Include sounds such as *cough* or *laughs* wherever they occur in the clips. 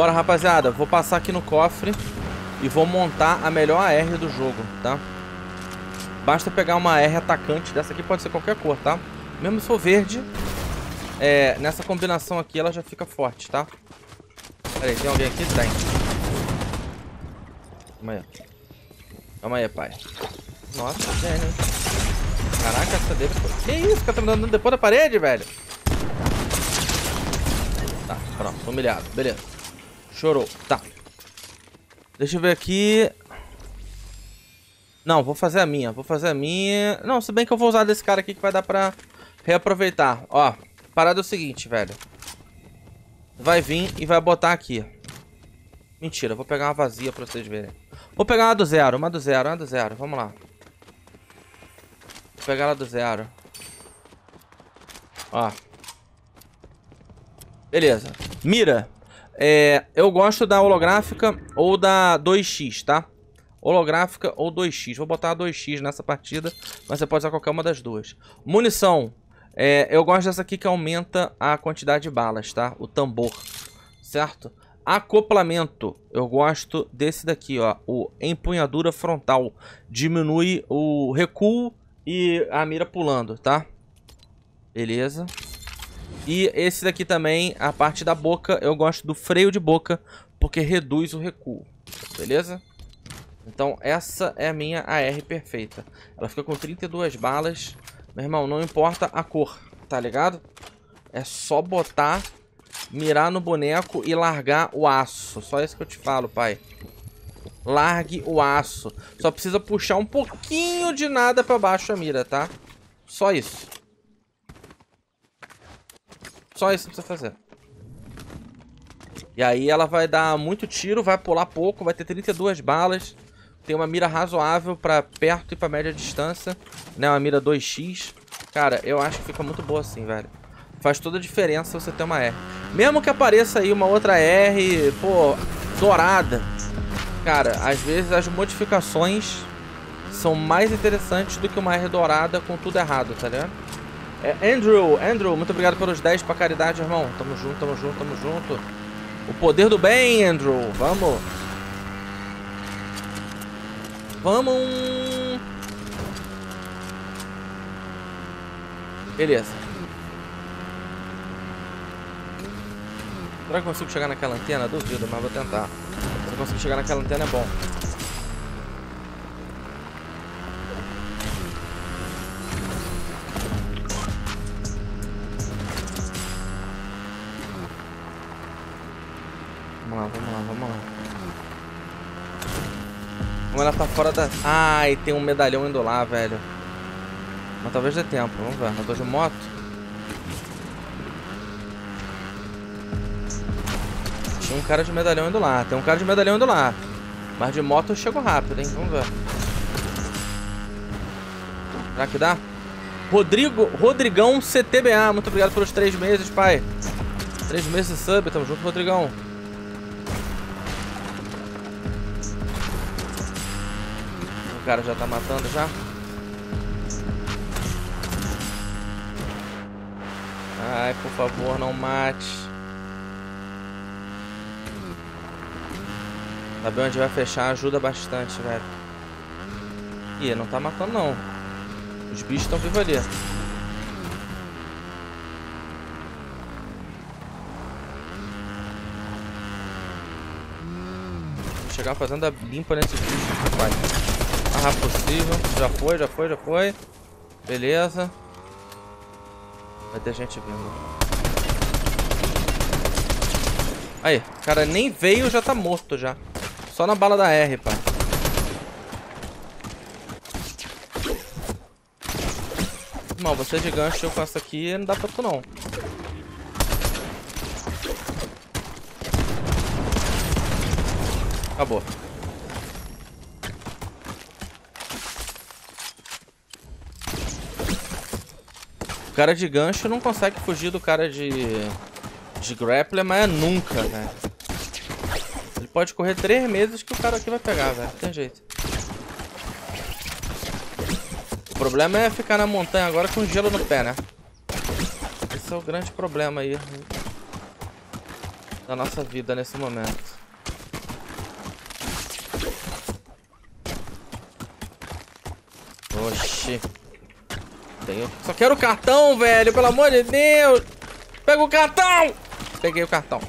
Bora, rapaziada. Vou passar aqui no cofre e vou montar a melhor AR do jogo, tá? Basta pegar uma AR atacante. Dessa aqui pode ser qualquer cor, tá? Mesmo se for verde, é, nessa combinação aqui ela já fica forte, tá? Pera aí, tem alguém aqui? Tem. Calma aí. Calma aí, pai. Nossa, gênio. Caraca, essa dele. Que isso? O cara tá me dando depois da parede, velho? Tá, pronto. Humilhado. Beleza. Chorou. Tá. Deixa eu ver aqui. Não, vou fazer a minha. Vou fazer a minha. Não, se bem que eu vou usar desse cara aqui que vai dar pra reaproveitar. Ó, parada é o seguinte, velho. Vai vir e vai botar aqui. Mentira, vou pegar uma vazia pra vocês verem. Vou pegar uma do zero, uma do zero, uma do zero. Vamos lá. Vou pegar ela do zero. Ó. Beleza. Mira. É, eu gosto da holográfica ou da 2x, tá? Holográfica ou 2x. Vou botar a 2x nessa partida, mas você pode usar qualquer uma das duas. Munição. É, eu gosto dessa aqui que aumenta a quantidade de balas, tá? O tambor, certo? Acoplamento. Eu gosto desse daqui, ó. O empunhadura frontal. Diminui o recuo e a mira pulando, tá? Beleza. E esse daqui também, a parte da boca, eu gosto do freio de boca, porque reduz o recuo. Beleza? Então essa é a minha AR perfeita. Ela fica com 32 balas. Meu irmão, não importa a cor, tá ligado? É só botar, mirar no boneco e largar o aço. Só isso que eu te falo, pai. Largue o aço. Só precisa puxar um pouquinho de nada pra baixo a mira, tá? Só isso. Só isso precisa fazer. E aí ela vai dar muito tiro, vai pular pouco, vai ter 32 balas. Tem uma mira razoável pra perto e pra média distância. Né, uma mira 2x. Cara, eu acho que fica muito boa assim, velho. Faz toda a diferença você ter uma R. Mesmo que apareça aí uma outra R, pô, dourada. Cara, às vezes as modificações são mais interessantes do que uma R dourada com tudo errado, tá ligado? É, Andrew, Andrew, muito obrigado pelos 10 pra caridade, irmão. Tamo junto, tamo junto, tamo junto. O poder do bem, Andrew. Vamos. Vamos. Beleza. Será que eu consigo chegar naquela antena? Duvido, mas vou tentar. Se eu conseguir chegar naquela antena é bom. Como ela tá fora da... Ai, tem um medalhão indo lá, velho. Mas talvez dê tempo, vamos ver. Eu tô de moto. Tinha um cara de medalhão indo lá. Tem um cara de medalhão indo lá. Mas de moto eu chego rápido, hein? Vamos ver. Será que dá? Rodrigo, Rodrigão CTBA. Muito obrigado pelos três meses, pai. Três meses de sub. Tamo junto, Rodrigão. O cara já tá matando já. Ai, por favor, não mate. Saber onde vai fechar ajuda bastante, velho. Ih, não tá matando não. Os bichos estão vivos ali. Vou chegar fazendo a limpa nesse bicho. Vai. Mais possível. Já foi, já foi, já foi. Beleza. Vai ter gente vindo. Aí, o cara nem veio já tá morto já. Só na bala da R, pai. Não, você de gancho eu com essa aqui não dá pra tu não. Acabou. Cara de gancho não consegue fugir do cara de, de grappler, mas é nunca, velho. Ele pode correr três meses que o cara aqui vai pegar, velho. Tem jeito. O problema é ficar na montanha agora com gelo no pé, né? Esse é o grande problema aí. da nossa vida nesse momento. Oxi. Tenho... Só quero o cartão, velho. Pelo amor de Deus. Pega o cartão. Peguei o cartão.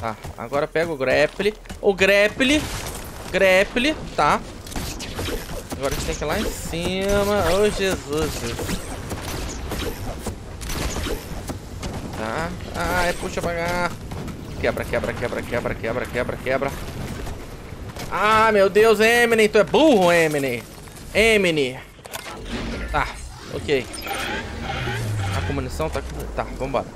Tá, agora pega o grapple. O grapple. Grapple, tá. Agora a gente tem que ir lá em cima. Oh, Jesus. Tá. É puxa pra cá. Quebra, quebra, quebra, quebra, quebra, quebra, quebra. Ah, meu Deus, Eminem. Tu é burro, Eminem. Eminem. Tá, ok. Tá com munição? Tá, tá vambora.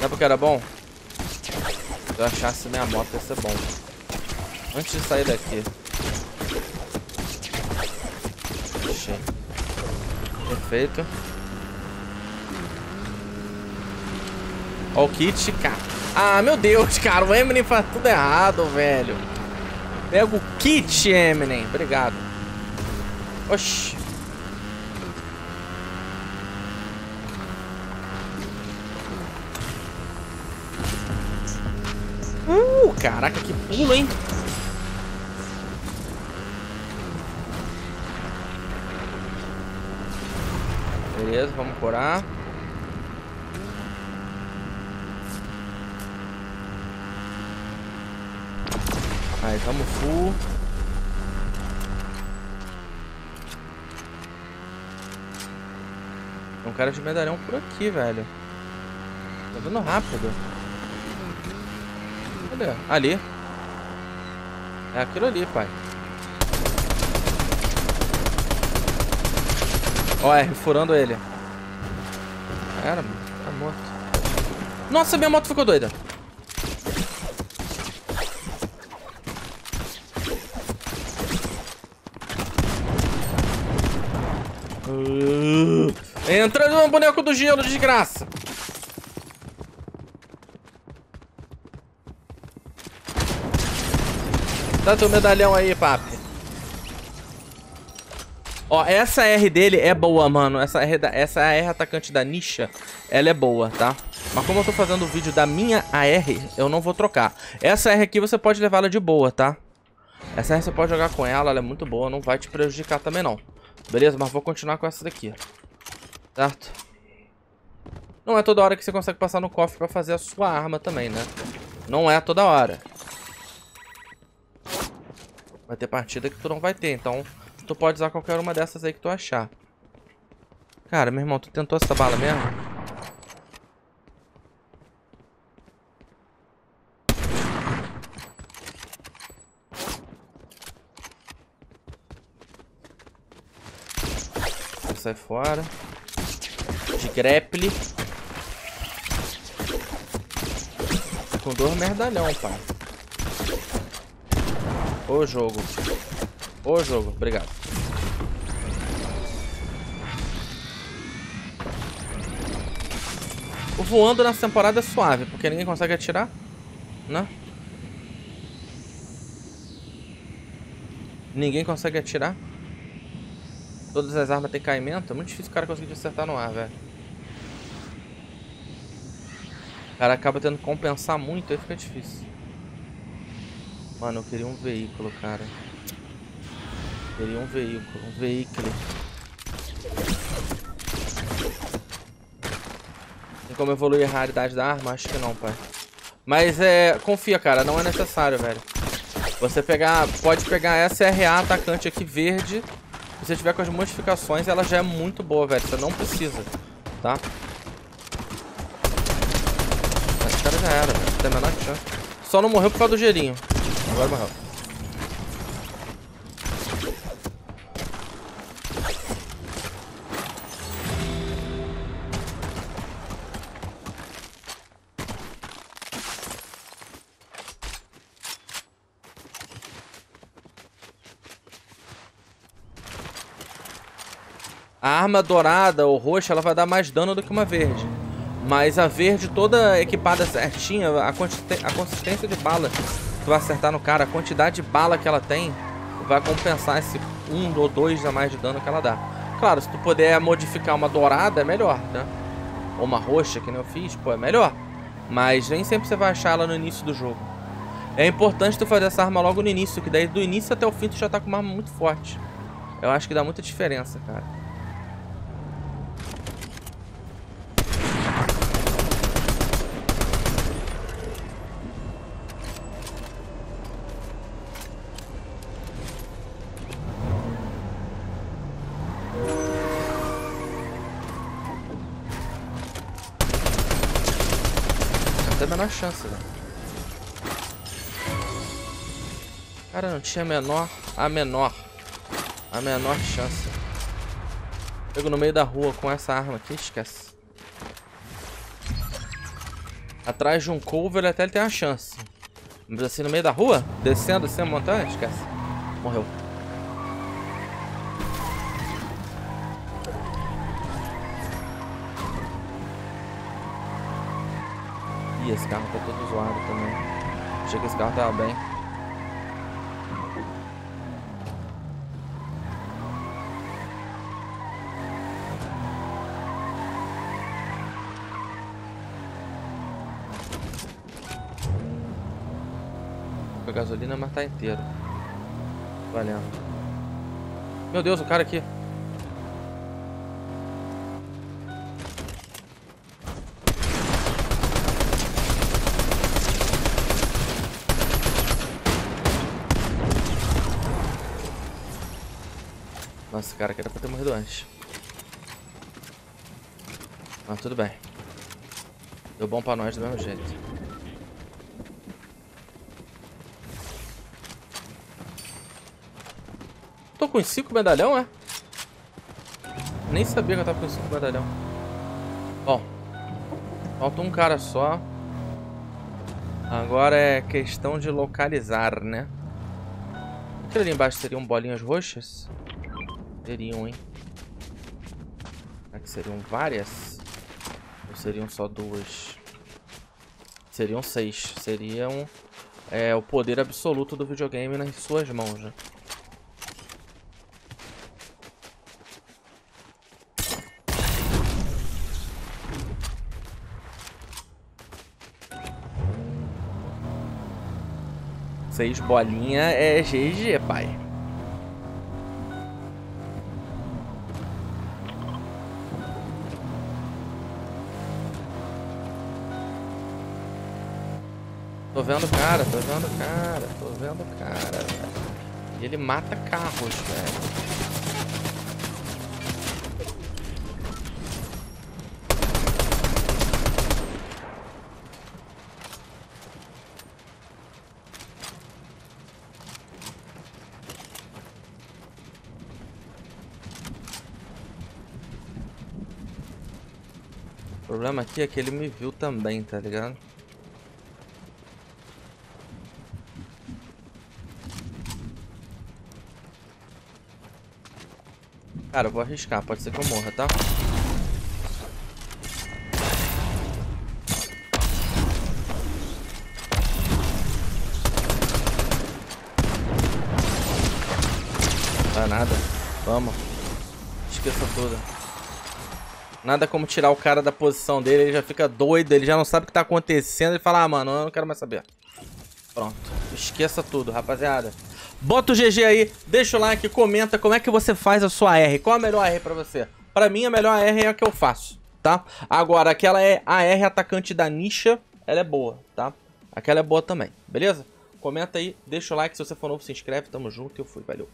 Sabe o que era bom? Se eu achasse minha moto ia ser bom. Antes de sair daqui. Achei. Perfeito. O kit, cara. Ah, meu Deus, *laughs* cara. O Eminem faz tudo errado, velho. Pega o kit, Eminem. Obrigado. Oxi. Uh, caraca, que pulo, hein? Beleza, vamos curar. Aí, tamo full. Tem um cara de medalhão por aqui, velho. Tá vindo rápido. Cadê? Ali. É aquilo ali, pai. Ó, R furando ele. Mano. Tá morto. Nossa, minha moto ficou doida. Uh, entra no boneco do gelo, desgraça. Dá teu medalhão aí, papi. Ó, essa R dele é boa, mano. Essa R, da, essa R atacante da Nisha, ela é boa, tá? Mas como eu tô fazendo o vídeo da minha AR, eu não vou trocar. Essa R aqui você pode levar ela de boa, tá? Essa R você pode jogar com ela, ela é muito boa, não vai te prejudicar também não. Beleza? Mas vou continuar com essa daqui. Certo? Não é toda hora que você consegue passar no cofre pra fazer a sua arma também, né? Não é toda hora. Vai ter partida que tu não vai ter, então tu pode usar qualquer uma dessas aí que tu achar. Cara, meu irmão, tu tentou essa bala mesmo? sai fora. De grapple. Com dois merdalhão, pai. Ô jogo. Ô jogo, obrigado. O voando nessa temporada é suave, porque ninguém consegue atirar, né? Ninguém consegue atirar. Todas as armas têm caimento. É muito difícil o cara conseguir acertar no ar, velho. O cara acaba tendo que compensar muito, aí fica difícil. Mano, eu queria um veículo, cara. Eu queria um veículo, um veículo. Tem como evoluir a raridade da arma? Acho que não, pai. Mas é. Confia, cara, não é necessário, velho. Você pegar. Pode pegar essa RA atacante aqui verde se você tiver com as modificações, ela já é muito boa, velho. Você não precisa, tá? Esse cara já era, velho. Tem a menor chance. Só não morreu por causa do gelinho. Agora morreu. A arma dourada ou roxa, ela vai dar mais dano do que uma verde. Mas a verde toda equipada certinha, a, a consistência de bala que vai acertar no cara, a quantidade de bala que ela tem, vai compensar esse, um ou dois a mais de dano que ela dá. Claro, se tu puder modificar uma dourada, é melhor, né? Ou uma roxa, que nem eu fiz, pô, é melhor. Mas nem sempre você vai achar ela no início do jogo. É importante tu fazer essa arma logo no início, que daí do início até o fim tu já tá com uma arma muito forte. Eu acho que dá muita diferença, cara. Cara, não tinha a menor, a menor, a menor chance. Pego no meio da rua com essa arma aqui, esquece. Atrás de um cover até ele tem uma chance. Mas assim no meio da rua, descendo assim a montanha, esquece. Morreu. Ih, esse carro tá todo zoado também. Achei que esse carro tava bem. Gasolina, mas tá inteiro. Valendo. Meu Deus, o cara aqui. Nossa, cara, que era pra ter morrido antes. Mas tudo bem. Deu bom pra nós do mesmo jeito. Com 5 medalhão, é? Nem sabia que eu tava com 5 medalhão. Bom. Falta um cara só. Agora é questão de localizar, né? Aquilo ali embaixo seriam bolinhas roxas? Seriam, hein? Será que seriam várias? Ou seriam só duas? Seriam seis. Seriam é, o poder absoluto do videogame nas suas mãos, né? Seis bolinha é GG, pai. Tô vendo o cara, tô vendo o cara, tô vendo o cara, velho. E ele mata carros, velho. Problema aqui é que ele me viu também, tá ligado? Cara, eu vou arriscar, pode ser que eu morra, tá? Não nada. Vamos. Esqueça tudo. Nada como tirar o cara da posição dele, ele já fica doido, ele já não sabe o que tá acontecendo, ele fala, ah, mano, eu não quero mais saber. Pronto. Esqueça tudo, rapaziada. Bota o GG aí, deixa o like, comenta como é que você faz a sua R. Qual a melhor R pra você? Pra mim, a melhor R é a que eu faço, tá? Agora, aquela é a R atacante da Nisha, ela é boa, tá? Aquela é boa também, beleza? Comenta aí, deixa o like, se você for novo, se inscreve, tamo junto eu fui, valeu.